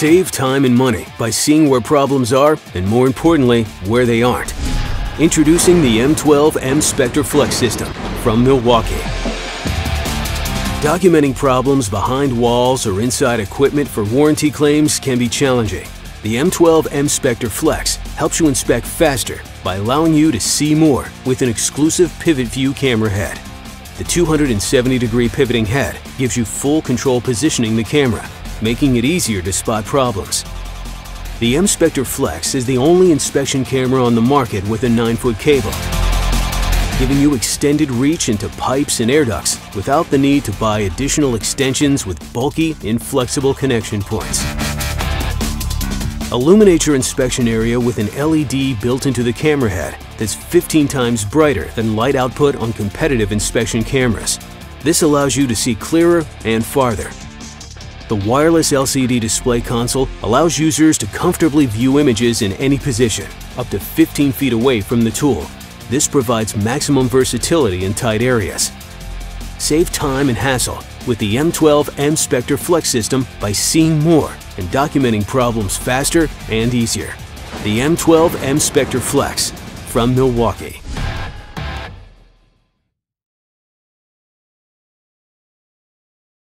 Save time and money by seeing where problems are and more importantly, where they aren't. Introducing the M12 M Spector Flex system from Milwaukee. Documenting problems behind walls or inside equipment for warranty claims can be challenging. The M12 M Spector Flex helps you inspect faster by allowing you to see more with an exclusive pivot view camera head. The 270 degree pivoting head gives you full control positioning the camera, making it easier to spot problems. The M Spector Flex is the only inspection camera on the market with a 9-foot cable, giving you extended reach into pipes and air ducts without the need to buy additional extensions with bulky, inflexible connection points. Illuminate your inspection area with an LED built into the camera head that's 15 times brighter than light output on competitive inspection cameras. This allows you to see clearer and farther. The wireless LCD display console allows users to comfortably view images in any position, up to 15 feet away from the tool. This provides maximum versatility in tight areas. Save time and hassle with the M12 M Spector Flex system by seeing more and documenting problems faster and easier. The M12 M Spector Flex from Milwaukee.